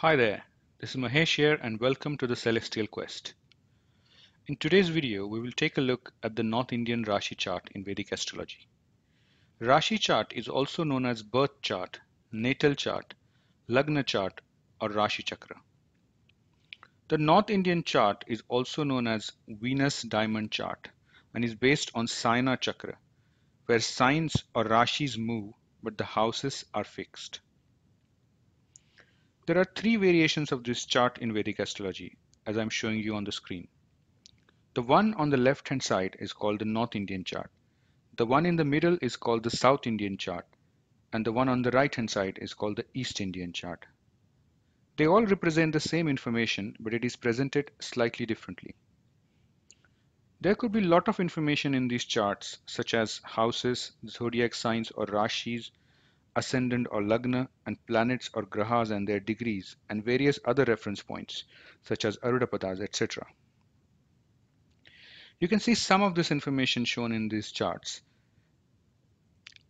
Hi there, this is Mahesh here and welcome to the Celestial Quest. In today's video, we will take a look at the North Indian Rashi chart in Vedic astrology. Rashi chart is also known as birth chart, natal chart, Lagna chart or Rashi Chakra. The North Indian chart is also known as Venus diamond chart and is based on Sayana Chakra, where signs or Rashis move but the houses are fixed. There are three variations of this chart in Vedic astrology, as I'm showing you on the screen. The one on the left hand side is called the North Indian chart. The one in the middle is called the South Indian chart. And the one on the right hand side is called the East Indian chart. They all represent the same information, but it is presented slightly differently. There could be a lot of information in these charts, such as houses, zodiac signs or rashis, ascendant or lagna, and planets or grahas and their degrees, and various other reference points, such as Arudapadas, etc. You can see some of this information shown in these charts.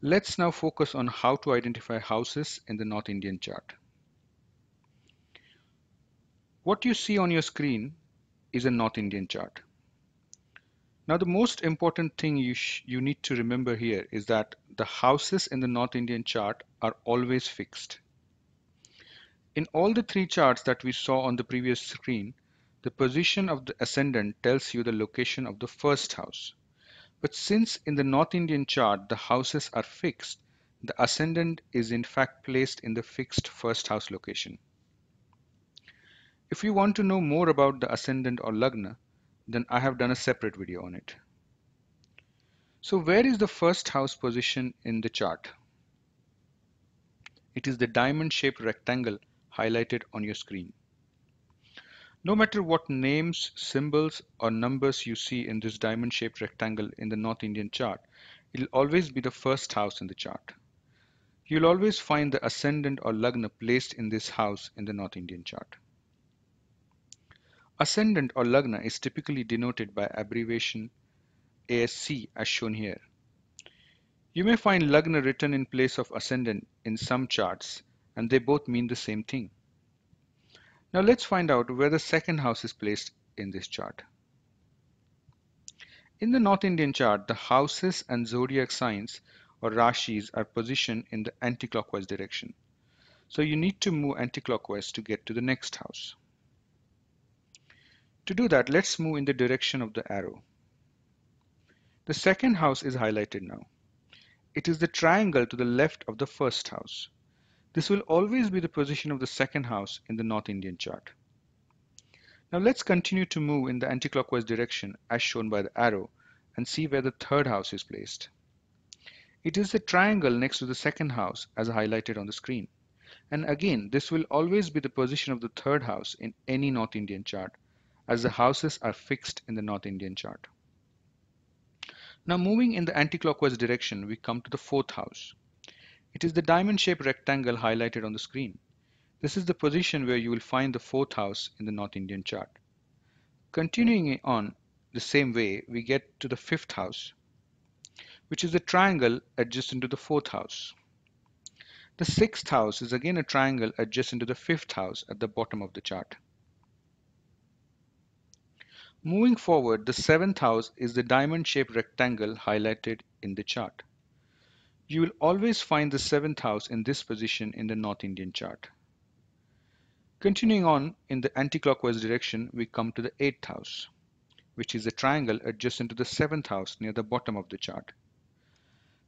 Let's now focus on how to identify houses in the North Indian chart. What you see on your screen is a North Indian chart. Now the most important thing you, you need to remember here is that the houses in the North Indian chart are always fixed. In all the three charts that we saw on the previous screen, the position of the ascendant tells you the location of the first house. But since in the North Indian chart the houses are fixed, the ascendant is in fact placed in the fixed first house location. If you want to know more about the ascendant or lagna, then I have done a separate video on it. So where is the first house position in the chart? It is the diamond shaped rectangle highlighted on your screen. No matter what names, symbols or numbers you see in this diamond shaped rectangle in the North Indian chart, it will always be the first house in the chart. You'll always find the ascendant or lagna placed in this house in the North Indian chart. Ascendant or lagna is typically denoted by abbreviation ASC as shown here. You may find lagna written in place of ascendant in some charts and they both mean the same thing. Now let's find out where the second house is placed in this chart. In the North Indian chart, the houses and zodiac signs or rashis are positioned in the anti-clockwise direction. So you need to move anti-clockwise to get to the next house. To do that, let's move in the direction of the arrow. The second house is highlighted now. It is the triangle to the left of the first house. This will always be the position of the second house in the North Indian chart. Now let's continue to move in the anticlockwise direction as shown by the arrow and see where the third house is placed. It is the triangle next to the second house as highlighted on the screen. And again, this will always be the position of the third house in any North Indian chart as the houses are fixed in the North Indian chart. Now moving in the anticlockwise direction, we come to the fourth house. It is the diamond-shaped rectangle highlighted on the screen. This is the position where you will find the fourth house in the North Indian chart. Continuing on the same way, we get to the fifth house, which is a triangle adjacent to the fourth house. The sixth house is again a triangle adjacent to the fifth house at the bottom of the chart. Moving forward, the seventh house is the diamond-shaped rectangle highlighted in the chart. You will always find the seventh house in this position in the North Indian chart. Continuing on in the anti-clockwise direction, we come to the eighth house, which is a triangle adjacent to the seventh house near the bottom of the chart.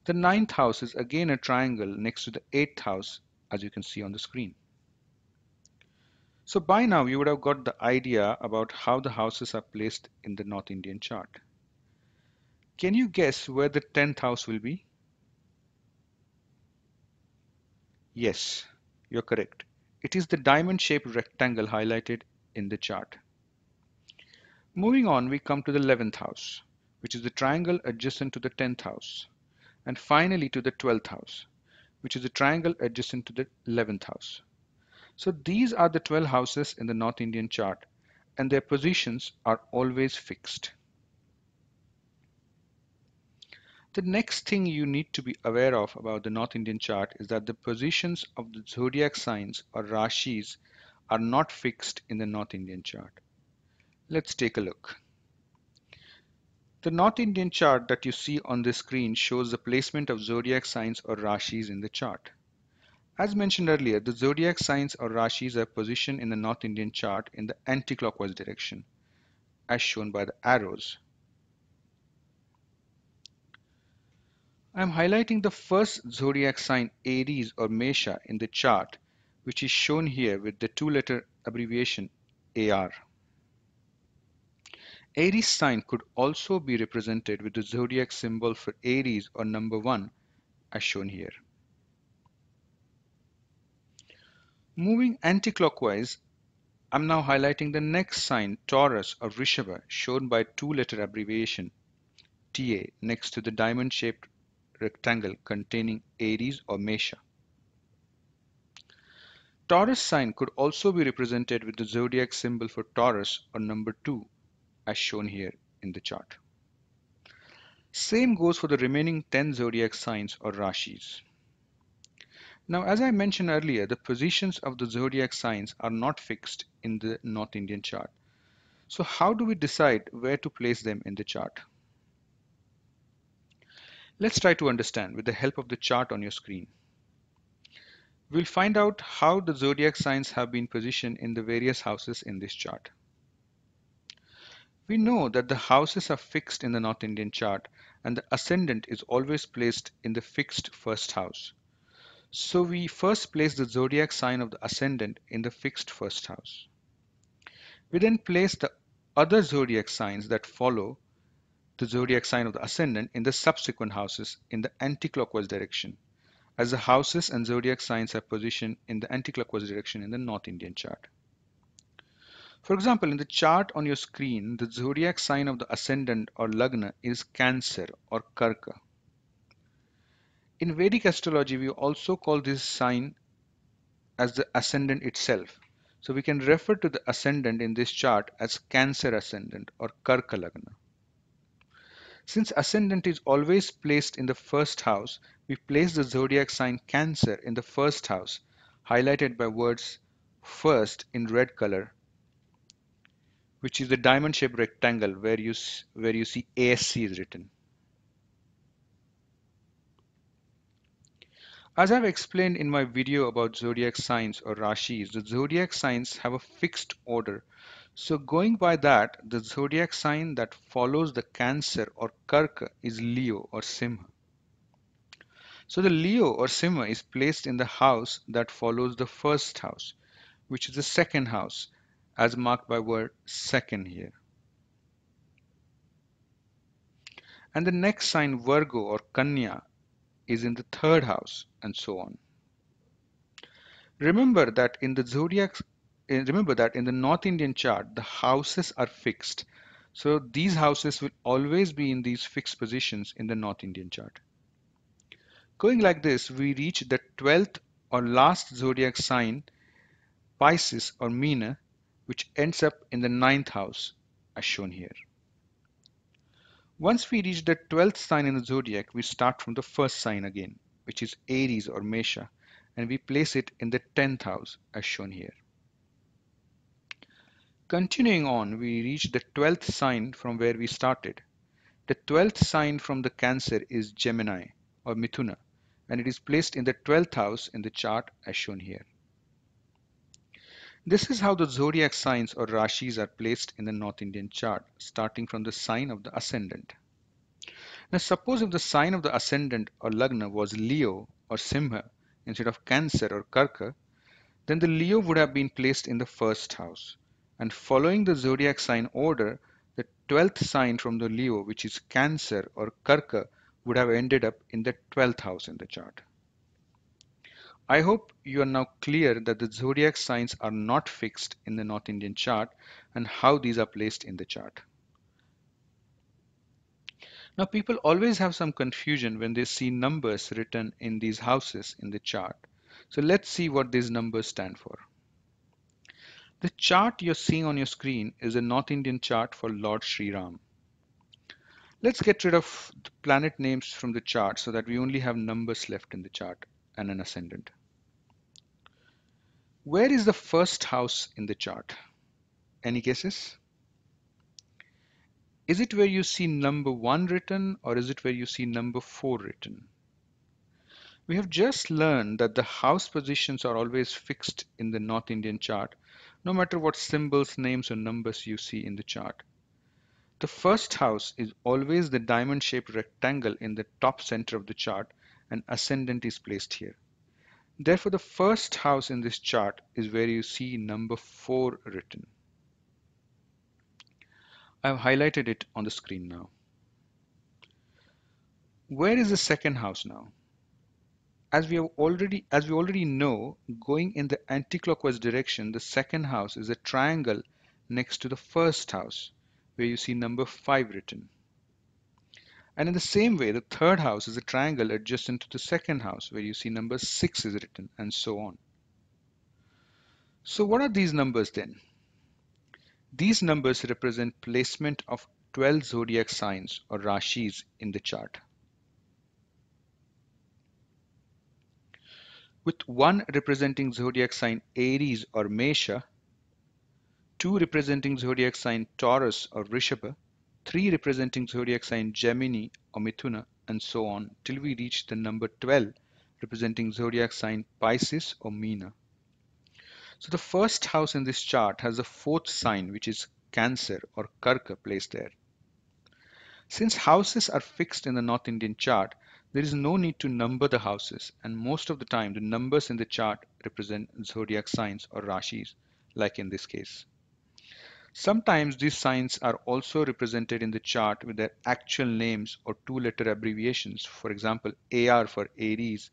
The ninth house is again a triangle next to the eighth house, as you can see on the screen. So by now you would have got the idea about how the houses are placed in the North Indian chart. Can you guess where the 10th house will be? Yes, you're correct. It is the diamond-shaped rectangle highlighted in the chart. Moving on, we come to the 11th house, which is the triangle adjacent to the 10th house. And finally to the 12th house, which is the triangle adjacent to the 11th house. So these are the 12 houses in the North Indian chart and their positions are always fixed. The next thing you need to be aware of about the North Indian chart is that the positions of the zodiac signs or rashis are not fixed in the North Indian chart. Let's take a look. The North Indian chart that you see on the screen shows the placement of zodiac signs or rashis in the chart. As mentioned earlier, the zodiac signs or rashis are positioned in the North Indian chart in the anti-clockwise direction, as shown by the arrows. I am highlighting the first zodiac sign Aries or Mesha in the chart, which is shown here with the two-letter abbreviation AR. Aries sign could also be represented with the zodiac symbol for Aries or number 1 as shown here. Moving anti-clockwise, I'm now highlighting the next sign Taurus or Vrishabha shown by two-letter abbreviation TA next to the diamond-shaped rectangle containing Aries or Mesha. Taurus sign could also be represented with the zodiac symbol for Taurus or number 2 as shown here in the chart. Same goes for the remaining 10 zodiac signs or rashis. Now, as I mentioned earlier, the positions of the zodiac signs are not fixed in the North Indian chart. So how do we decide where to place them in the chart? Let's try to understand with the help of the chart on your screen. We'll find out how the zodiac signs have been positioned in the various houses in this chart. We know that the houses are fixed in the North Indian chart and the ascendant is always placed in the fixed first house. So we first place the zodiac sign of the ascendant in the fixed first house. We then place the other zodiac signs that follow the zodiac sign of the ascendant in the subsequent houses in the anti-clockwise direction as the houses and zodiac signs are positioned in the anti-clockwise direction in the North Indian chart. For example, in the chart on your screen, the zodiac sign of the ascendant or lagna is Cancer or Karka. In Vedic astrology, we also call this sign as the ascendant itself. So we can refer to the ascendant in this chart as Cancer ascendant or Karka lagna. Since ascendant is always placed in the first house, we place the zodiac sign Cancer in the first house, highlighted by words first in red color which is the diamond shaped rectangle where you, where you see ASC is written. As I've explained in my video about zodiac signs or rashis, the zodiac signs have a fixed order. So going by that, the zodiac sign that follows the Cancer or Karka is Leo or Simha. So the Leo or Simha is placed in the house that follows the first house, which is the second house, as marked by word second here. And the next sign Virgo or Kanya is in the third house and so on. Remember that in the zodiac eh, remember that in the North Indian chart the houses are fixed. So these houses will always be in these fixed positions in the North Indian chart. Going like this, we reach the 12th or last zodiac sign, Pisces or Meena, which ends up in the ninth house as shown here. Once we reach the 12th sign in the zodiac, we start from the first sign again, which is Aries or Mesha, and we place it in the 10th house as shown here. Continuing on, we reach the 12th sign from where we started. The 12th sign from the Cancer is Gemini or Mithuna, and it is placed in the 12th house in the chart as shown here. This is how the zodiac signs or rashis are placed in the North Indian chart, starting from the sign of the ascendant. Now suppose if the sign of the ascendant or lagna was Leo or Simha instead of Cancer or Karka, then the Leo would have been placed in the first house. And following the zodiac sign order, the 12th sign from the Leo, which is Cancer or Karka, would have ended up in the 12th house in the chart. I hope you are now clear that the zodiac signs are not fixed in the North Indian chart and how these are placed in the chart. Now people always have some confusion when they see numbers written in these houses in the chart. So let's see what these numbers stand for. The chart you're seeing on your screen is a North Indian chart for Lord Sri Ram. Let's get rid of the planet names from the chart so that we only have numbers left in the chart and an ascendant. Where is the first house in the chart? Any guesses? Is it where you see number 1 written or is it where you see number 4 written? We have just learned that the house positions are always fixed in the North Indian chart, no matter what symbols, names or numbers you see in the chart. The first house is always the diamond-shaped rectangle in the top center of the chart and ascendant is placed here. Therefore, the first house in this chart is where you see number 4 written. I have highlighted it on the screen now. Where is the second house now? As we have already as we already know, going in the anticlockwise direction, the second house is a triangle next to the first house, where you see number 5 written. And in the same way, the third house is a triangle adjacent to the second house, where you see number 6 is written, and so on. So what are these numbers then? These numbers represent placement of 12 zodiac signs or rashis in the chart. With 1 representing zodiac sign Aries or Mesha, 2 representing zodiac sign Taurus or Rishabha, 3 representing zodiac sign Gemini or Mithuna, and so on till we reach the number 12 representing zodiac sign Pisces or Meena. So the first house in this chart has a fourth sign which is Cancer or Karka placed there. Since houses are fixed in the North Indian chart, there is no need to number the houses and most of the time the numbers in the chart represent zodiac signs or rashis like in this case. Sometimes these signs are also represented in the chart with their actual names or two-letter abbreviations, for example AR for Aries,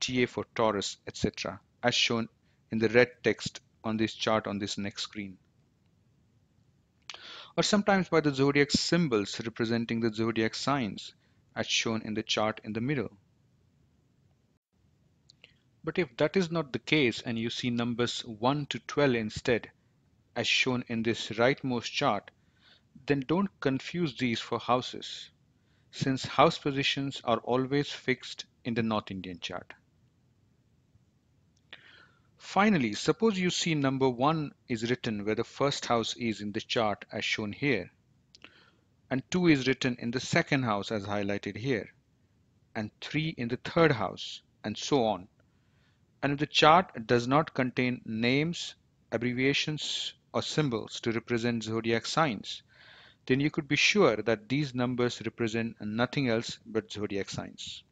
TA for Taurus, etc. as shown in the red text on this chart on this next screen. Or sometimes by the zodiac symbols representing the zodiac signs as shown in the chart in the middle. But if that is not the case and you see numbers 1 to 12 instead, as shown in this rightmost chart, then don't confuse these for houses, since house positions are always fixed in the North Indian chart. Finally, suppose you see number 1 is written where the first house is in the chart as shown here, and 2 is written in the second house as highlighted here, and 3 in the third house, and so on. And if the chart does not contain names, abbreviations, or symbols to represent zodiac signs, then you could be sure that these numbers represent nothing else but zodiac signs.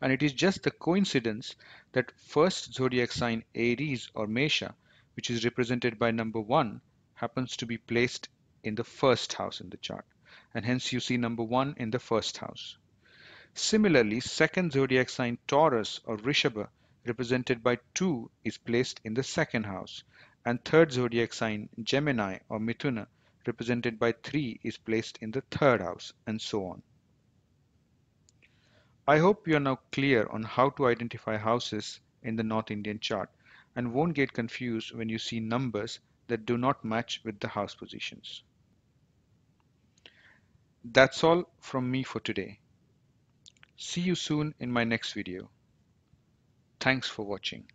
And it is just the coincidence that first zodiac sign Aries or Mesha, which is represented by number 1, happens to be placed in the first house in the chart, and hence you see number 1 in the first house. Similarly, second zodiac sign Taurus or Rishabha, represented by 2, is placed in the second house, and third zodiac sign Gemini or Mithuna, represented by 3, is placed in the third house, and so on. I hope you are now clear on how to identify houses in the North Indian chart and won't get confused when you see numbers that do not match with the house positions. That's all from me for today. See you soon in my next video. Thanks for watching.